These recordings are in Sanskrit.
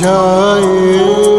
जाए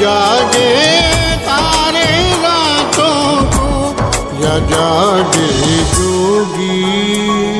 जागे तारे रातों को या जागे जोगी